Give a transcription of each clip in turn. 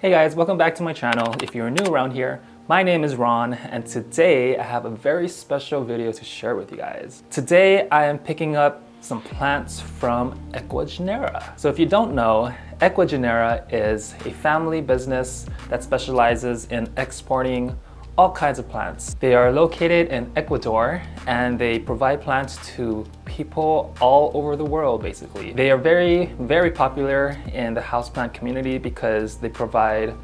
Hey guys, welcome back to my channel. If you're new around here, my name is Ron and today I have a very special video to share with you guys. Today I am picking up some plants from Ecuagenera. So if you don't know, Ecuagenera is a family business that specializes in exporting all kinds of plants. They are located in Ecuador and they provide plants to people all over the world basically. They are very, very popular in the houseplant community because they provide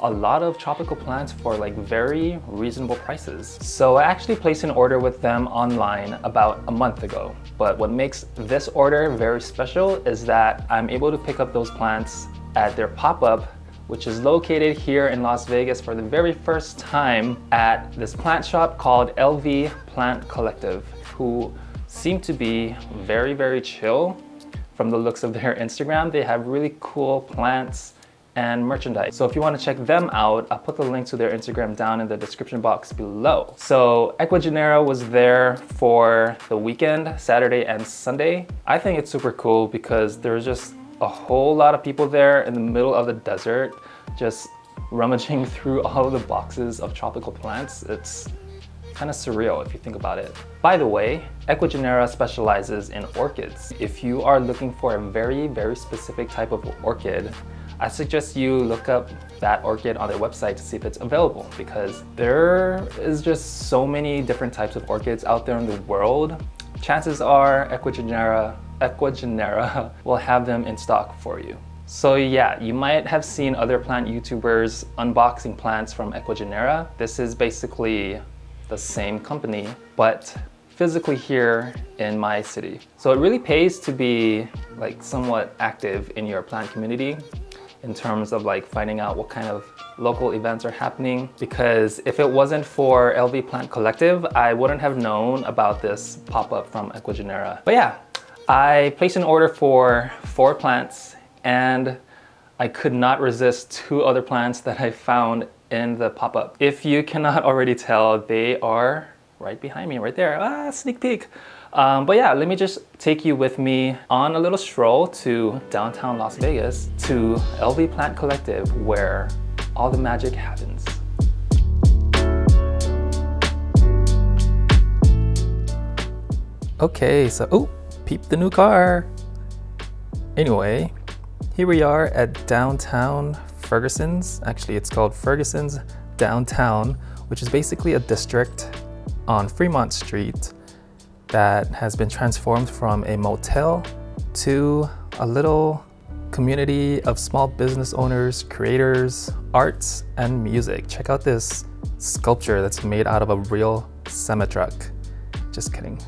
a lot of tropical plants for like very reasonable prices. So I actually placed an order with them online about a month ago. But what makes this order very special is that I'm able to pick up those plants at their pop-up which is located here in Las Vegas for the very first time at this plant shop called LV Plant Collective, who seem to be very, very chill from the looks of their Instagram. They have really cool plants and merchandise. So if you want to check them out, I'll put the link to their Instagram down in the description box below. So Ecuagenera was there for the weekend, Saturday and Sunday. I think it's super cool because there's just a whole lot of people there in the middle of the desert, just rummaging through all the boxes of tropical plants. It's kind of surreal if you think about it. By the way, Ecuagenera specializes in orchids. If you are looking for a very, very specific type of orchid, I suggest you look up that orchid on their website to see if it's available because there is just so many different types of orchids out there in the world. Chances are Ecuagenera Ecuagenera will have them in stock for you. So yeah, you might have seen other plant YouTubers unboxing plants from Ecuagenera. This is basically the same company, but physically here in my city. So it really pays to be like somewhat active in your plant community in terms of like finding out what kind of local events are happening because if it wasn't for LV Plant Collective, I wouldn't have known about this pop-up from Ecuagenera. But yeah, I placed an order for four plants and I could not resist two other plants that I found in the pop-up. If you cannot already tell, they are right behind me, right there. Ah, sneak peek. Um, but yeah, let me just take you with me on a little stroll to downtown Las Vegas to LV Plant Collective where all the magic happens. Okay, so, oh, peep the new car. Anyway, here we are at downtown Ferguson's. Actually, it's called Ferguson's Downtown, which is basically a district on Fremont Street that has been transformed from a motel to a little community of small business owners, creators, arts, and music. Check out this sculpture that's made out of a real semi-truck. Just kidding.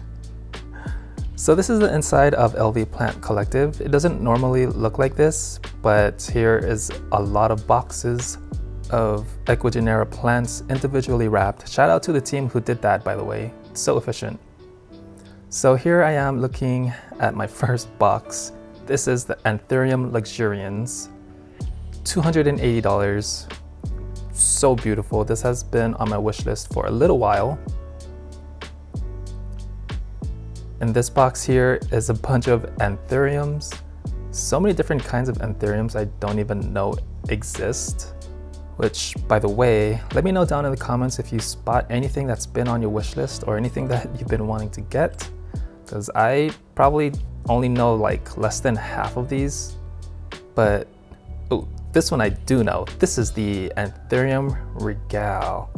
So this is the inside of LV Plant Collective. It doesn't normally look like this, but here is a lot of boxes of Ecuagenera plants individually wrapped. Shout out to the team who did that, by the way. So efficient. So here I am looking at my first box. This is the Anthurium luxurians, $280. So beautiful. This has been on my wish list for a little while. In this box here is a bunch of anthuriums. So many different kinds of anthuriums I don't even know exist. Which, by the way, let me know down in the comments if you spot anything that's been on your wish list or anything that you've been wanting to get. Because I probably only know like less than half of these. But, oh, this one I do know. This is the Anthurium regale.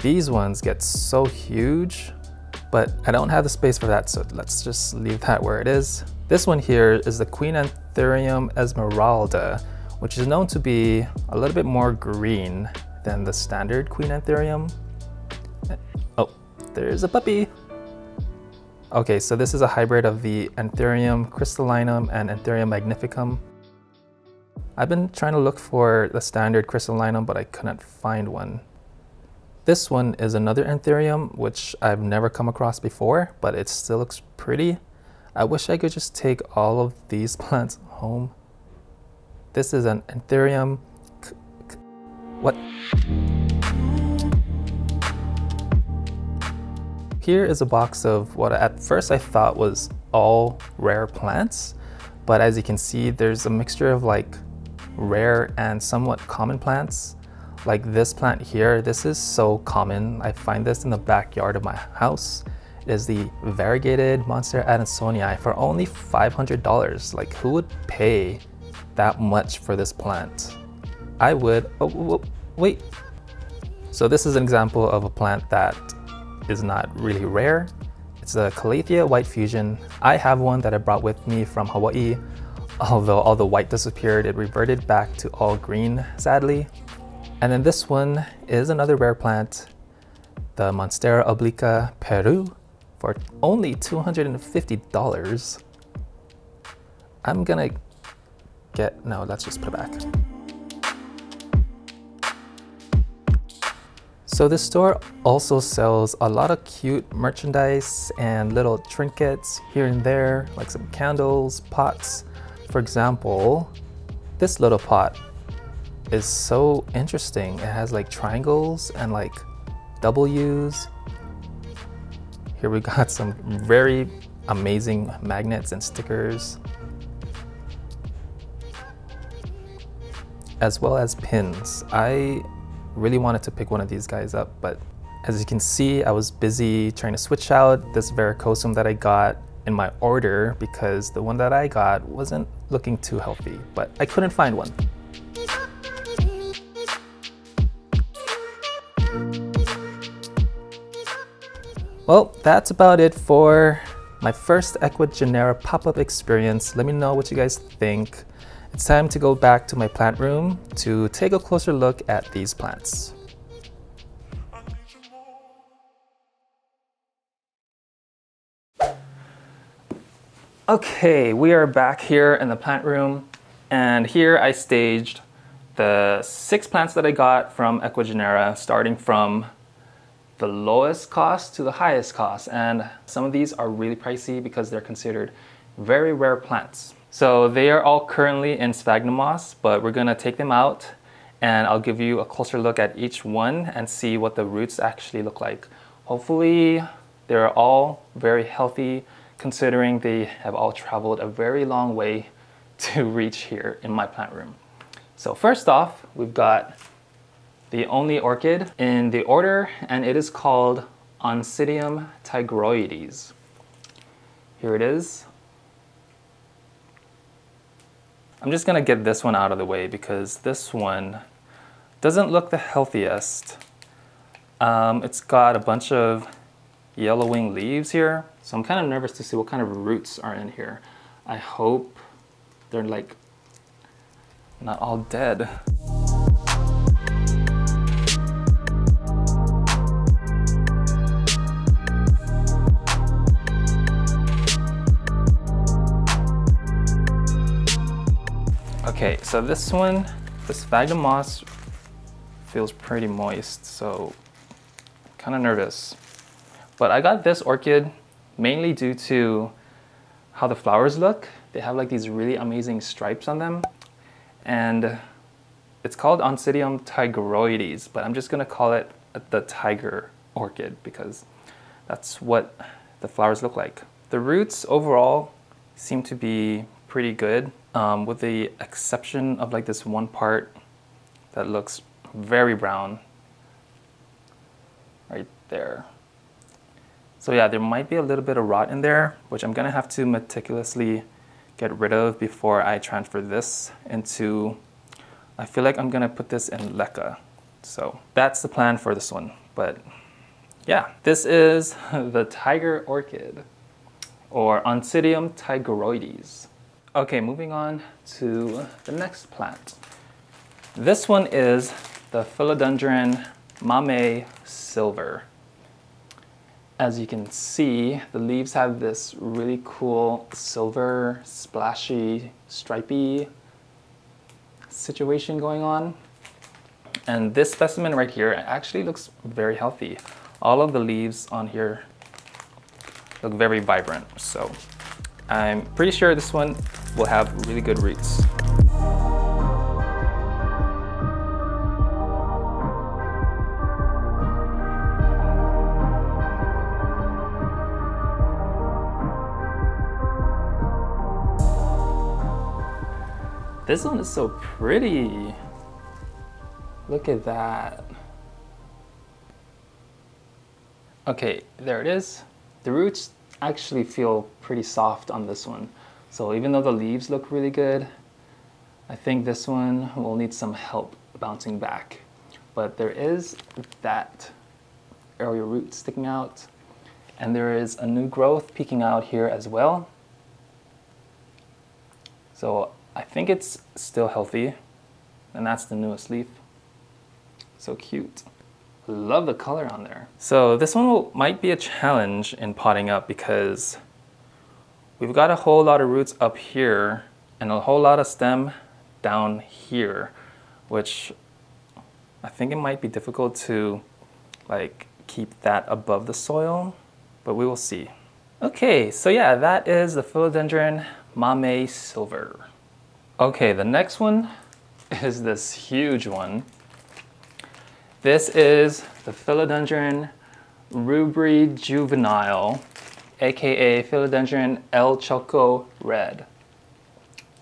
These ones get so huge but I don't have the space for that, so let's just leave that where it is. This one here is the Queen Anthurium Esmeralda, which is known to be a little bit more green than the standard Queen Anthurium. Oh, there's a puppy. Okay, so this is a hybrid of the Anthurium crystallinum and Anthurium magnificum. I've been trying to look for the standard crystallinum, but I couldn't find one. This one is another Anthurium, which I've never come across before, but it still looks pretty. I wish I could just take all of these plants home. This is an Anthurium. What? Here is a box of what at first I thought was all rare plants, but as you can see, there's a mixture of like rare and somewhat common plants. Like this plant here, this is so common. I find this in the backyard of my house. It is the variegated Monstera adansonii for only $500. Like who would pay that much for this plant? I would, oh, wait. So this is an example of a plant that is not really rare. It's a Calathea white fusion. I have one that I brought with me from Hawaii. Although all the white disappeared, it reverted back to all green, sadly. And then this one is another rare plant, the Monstera obliqua Peru, for only $250. I'm gonna get, no, let's just put it back. So this store also sells a lot of cute merchandise and little trinkets here and there, like some candles, pots. For example, this little pot is so interesting. It has like triangles and like W's. Here we got some very amazing magnets and stickers. As well as pins. I really wanted to pick one of these guys up, but as you can see, I was busy trying to switch out this verrucosum that I got in my order because the one that I got wasn't looking too healthy, but I couldn't find one. Well, that's about it for my first Ecuagenera pop-up experience. Let me know what you guys think. It's time to go back to my plant room to take a closer look at these plants. Okay, we are back here in the plant room and here I staged the six plants that I got from Ecuagenera starting from the lowest cost to the highest cost and some of these are really pricey because they're considered very rare plants. So they are all currently in sphagnum moss, but we're gonna take them out and I'll give you a closer look at each one and see what the roots actually look like. Hopefully they're all very healthy considering they have all traveled a very long way to reach here in my plant room. So first off, we've got the only orchid in the order and it is called Oncidium tigroides. Here it is. I'm just gonna get this one out of the way because this one doesn't look the healthiest. Um, it's got a bunch of yellowing leaves here. So I'm kind of nervous to see what kind of roots are in here. I hope they're like not all dead. Okay, so this one, the sphagnum moss feels pretty moist, so kind of nervous. But I got this orchid mainly due to how the flowers look. They have like these really amazing stripes on them. And it's called Oncidium tigroides, but I'm just gonna call it the tiger orchid because that's what the flowers look like. The roots overall seem to be pretty good um, with the exception of like this one part that looks very brown right there. So yeah, there might be a little bit of rot in there, which I'm gonna have to meticulously get rid of before I transfer this into, I feel like I'm gonna put this in leca. So that's the plan for this one. But yeah, this is the tiger orchid or Oncidium tigroides. Okay, moving on to the next plant. This one is the Philodendron Mamei Silver. As you can see, the leaves have this really cool silver, splashy, stripy situation going on. And this specimen right here actually looks very healthy. All of the leaves on here look very vibrant. So I'm pretty sure this one will have really good roots. This one is so pretty. Look at that. Okay, there it is. The roots actually feel pretty soft on this one. So even though the leaves look really good, I think this one will need some help bouncing back. But there is that aerial root sticking out and there is a new growth peeking out here as well. So I think it's still healthy and that's the newest leaf. So cute. Love the color on there. So this one will, might be a challenge in potting up because we've got a whole lot of roots up here and a whole lot of stem down here, which I think it might be difficult to like keep that above the soil, but we will see. Okay, so yeah, that is the Philodendron Mamei Silver. Okay, the next one is this huge one. This is the Philodendron rubrijuvenile, aka Philodendron El Choco Red.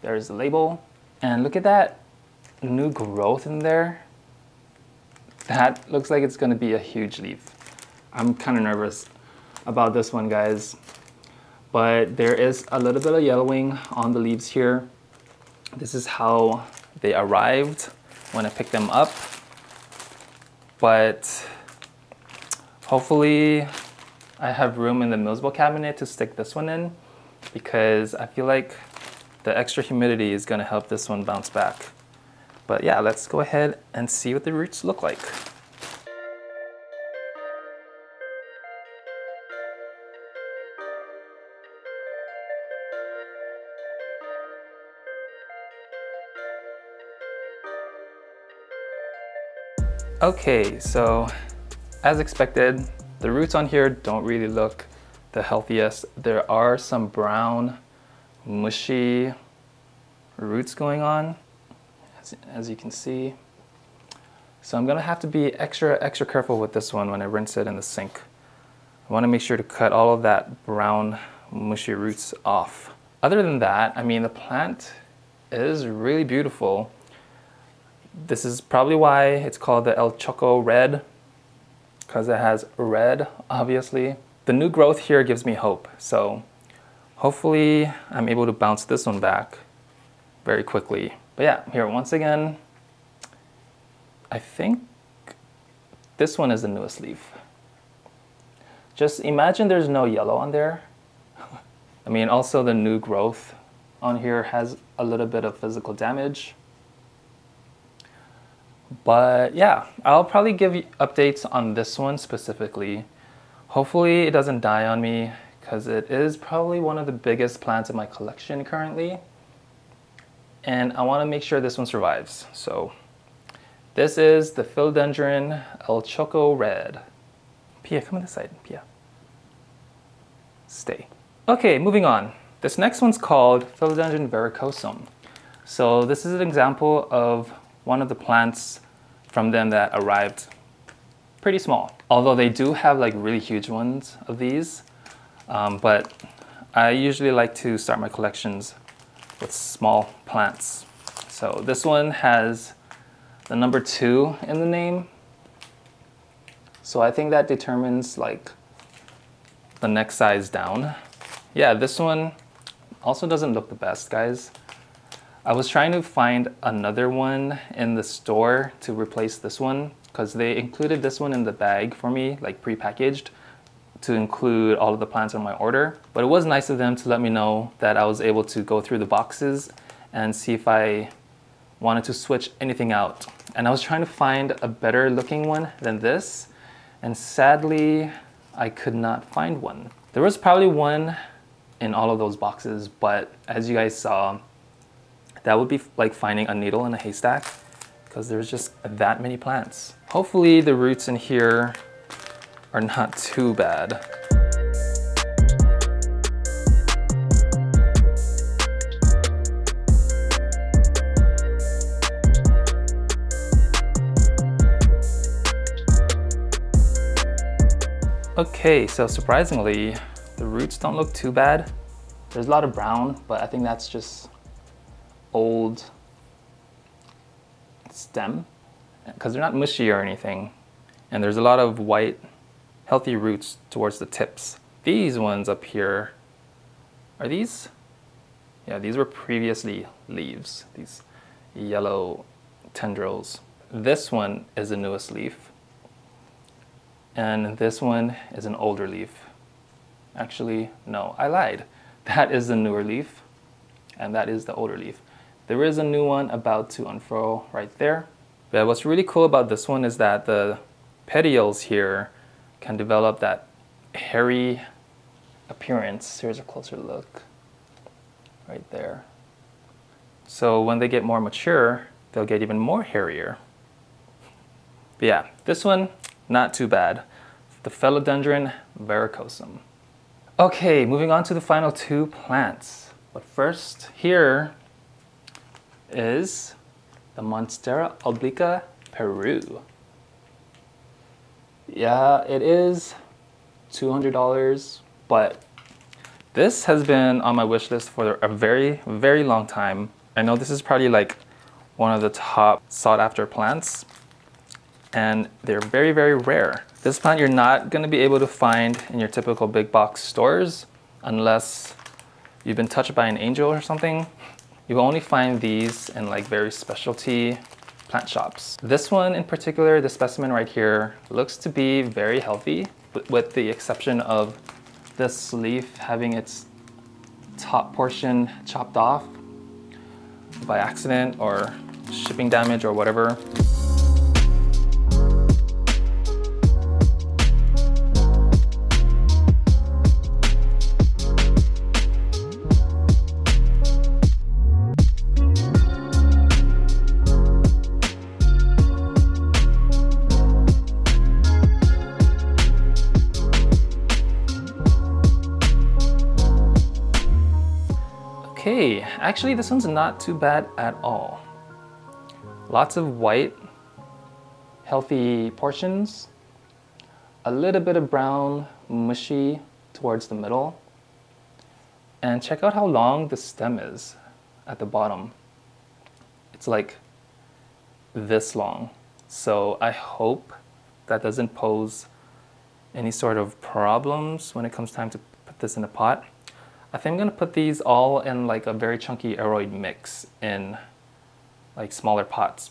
There's the label, and look at that new growth in there. That looks like it's gonna be a huge leaf. I'm kind of nervous about this one, guys. But there is a little bit of yellowing on the leaves here. This is how they arrived when I picked them up but hopefully I have room in the Milsbo cabinet to stick this one in because I feel like the extra humidity is gonna help this one bounce back. But yeah, let's go ahead and see what the roots look like. Okay, so as expected, the roots on here don't really look the healthiest. There are some brown, mushy roots going on, as, as you can see. So I'm gonna have to be extra, extra careful with this one when I rinse it in the sink. I wanna make sure to cut all of that brown, mushy roots off. Other than that, I mean, the plant is really beautiful. This is probably why it's called the El Choco Red, because it has red, obviously. The new growth here gives me hope, so hopefully I'm able to bounce this one back very quickly. But yeah, here, once again, I think this one is the newest leaf. Just imagine there's no yellow on there. I mean, also the new growth on here has a little bit of physical damage. But yeah, I'll probably give you updates on this one specifically. Hopefully it doesn't die on me because it is probably one of the biggest plants in my collection currently. And I want to make sure this one survives. So this is the Philodendron El Choco Red. Pia, come on this side, Pia. Stay. Okay, moving on. This next one's called Philodendron verrucosum. So this is an example of one of the plants from them that arrived pretty small. Although they do have like really huge ones of these, um, but I usually like to start my collections with small plants. So this one has the number two in the name. So I think that determines like the next size down. Yeah, this one also doesn't look the best, guys. I was trying to find another one in the store to replace this one because they included this one in the bag for me, like pre-packaged, to include all of the plants on my order. But it was nice of them to let me know that I was able to go through the boxes and see if I wanted to switch anything out. And I was trying to find a better looking one than this, and sadly, I could not find one. There was probably one in all of those boxes, but as you guys saw, that would be like finding a needle in a haystack because there's just that many plants. Hopefully the roots in here are not too bad. Okay, so surprisingly, the roots don't look too bad. There's a lot of brown, but I think that's just old stem because they're not mushy or anything. And there's a lot of white, healthy roots towards the tips. These ones up here, are these? Yeah, these were previously leaves, these yellow tendrils. This one is the newest leaf. And this one is an older leaf. Actually, no, I lied. That is the newer leaf, and that is the older leaf. There is a new one about to unfurl right there. But what's really cool about this one is that the petioles here can develop that hairy appearance. Here's a closer look right there. So when they get more mature, they'll get even more hairier. But yeah, this one, not too bad. The Philodendron verrucosum. Okay, moving on to the final two plants. But first, here is the Monstera obliqua Peru. Yeah, it is $200, but this has been on my wish list for a very, very long time. I know this is probably like one of the top sought after plants and they're very, very rare. This plant you're not gonna be able to find in your typical big box stores unless you've been touched by an angel or something. You will only find these in like very specialty plant shops. This one in particular, the specimen right here, looks to be very healthy with the exception of this leaf having its top portion chopped off by accident or shipping damage or whatever. Actually this one's not too bad at all. Lots of white, healthy portions, a little bit of brown, mushy towards the middle. And check out how long the stem is at the bottom. It's like this long. So I hope that doesn't pose any sort of problems when it comes time to put this in a pot. I think I'm gonna put these all in like a very chunky aroid mix in like smaller pots.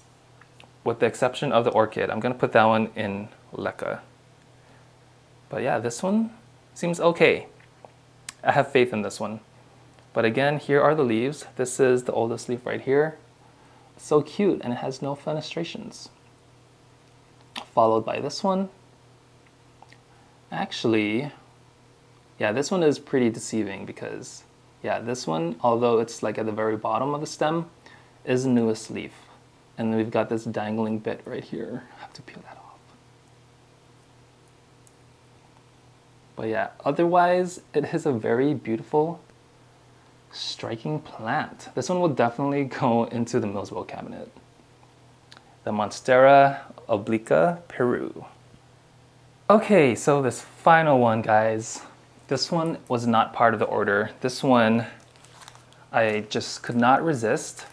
With the exception of the orchid, I'm gonna put that one in leca. But yeah, this one seems okay. I have faith in this one. But again, here are the leaves. This is the oldest leaf right here. So cute, and it has no fenestrations. Followed by this one. Actually, yeah, this one is pretty deceiving because, yeah, this one, although it's like at the very bottom of the stem, is the newest leaf. And then we've got this dangling bit right here. I have to peel that off. But yeah, otherwise, it is a very beautiful, striking plant. This one will definitely go into the Milsbo cabinet. The Monstera obliqua Peru. Okay, so this final one, guys. This one was not part of the order. This one, I just could not resist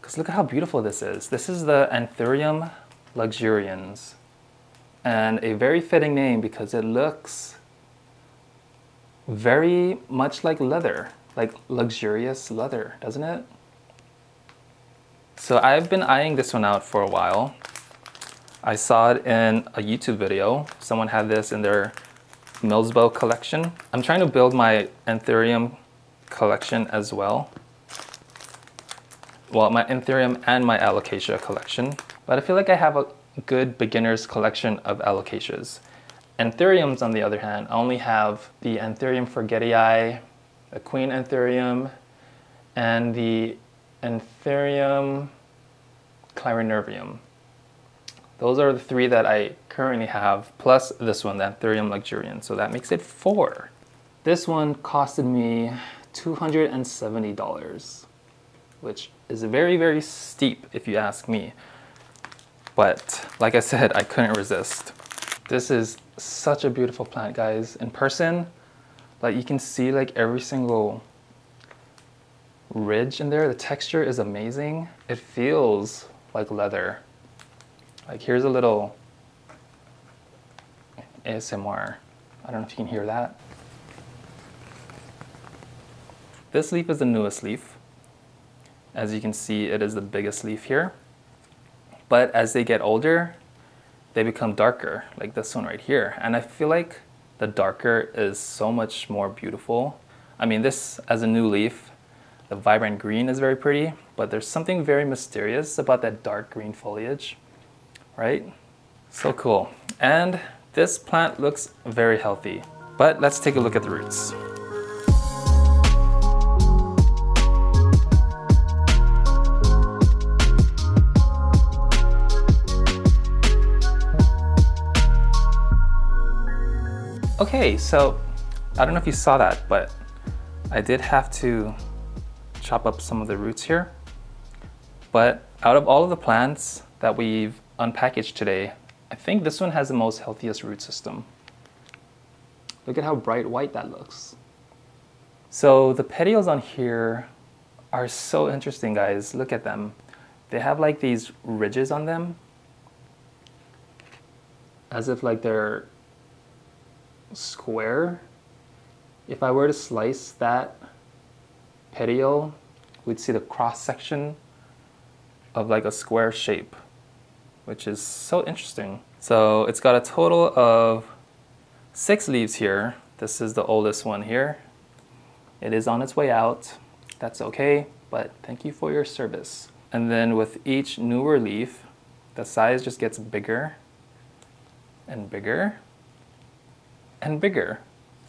because look at how beautiful this is. This is the Anthurium luxurians and a very fitting name because it looks very much like leather, like luxurious leather, doesn't it? So I've been eyeing this one out for a while. I saw it in a YouTube video. Someone had this in their Milsbo collection. I'm trying to build my Anthurium collection as well. Well, my Anthurium and my Alocasia collection. But I feel like I have a good beginner's collection of Alocasias. Anthuriums, on the other hand, I only have the Anthurium forgetii, the Queen Anthurium, and the Anthurium clarinervium. Those are the three that I currently have, plus this one, the Anthurium luxurians. So that makes it four. This one costed me $270, which is very, very steep if you ask me. But like I said, I couldn't resist. This is such a beautiful plant, guys. In person, like you can see like every single ridge in there. The texture is amazing. It feels like leather. Like here's a little ASMR. I don't know if you can hear that. This leaf is the newest leaf. As you can see, it is the biggest leaf here. But as they get older, they become darker, like this one right here. And I feel like the darker is so much more beautiful. I mean, this as a new leaf, the vibrant green is very pretty, but there's something very mysterious about that dark green foliage, right? So cool. And this plant looks very healthy. But let's take a look at the roots. Okay, so I don't know if you saw that, but I did have to chop up some of the roots here. But out of all of the plants that we've unpackaged today, I think this one has the most healthiest root system. Look at how bright white that looks. So the petioles on here are so interesting, guys. Look at them. They have like these ridges on them, as if like they're square, if I were to slice that petiole, we'd see the cross section of like a square shape, which is so interesting. So it's got a total of six leaves here. This is the oldest one here. It is on its way out. That's okay, but thank you for your service. And then with each newer leaf, the size just gets bigger and bigger and bigger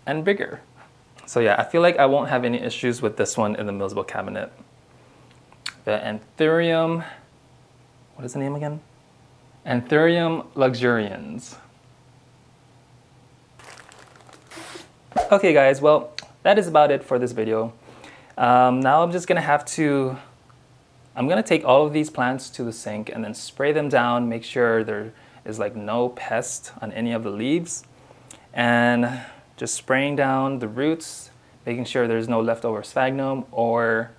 and bigger. So yeah, I feel like I won't have any issues with this one in the Milsbo cabinet. The Anthurium, what is the name again? Anthurium luxurians. Okay guys, well, that is about it for this video. Um, now I'm just gonna have to, I'm gonna take all of these plants to the sink and then spray them down, make sure there is like no pest on any of the leaves and just spraying down the roots, making sure there's no leftover sphagnum or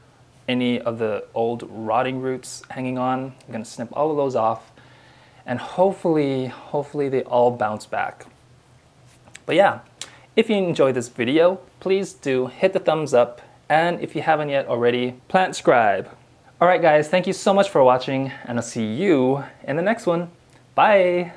any of the old rotting roots hanging on. I'm gonna snip all of those off and hopefully, hopefully they all bounce back. But yeah, if you enjoyed this video, please do hit the thumbs up and if you haven't yet already, plant scribe. Alright guys, thank you so much for watching and I'll see you in the next one. Bye!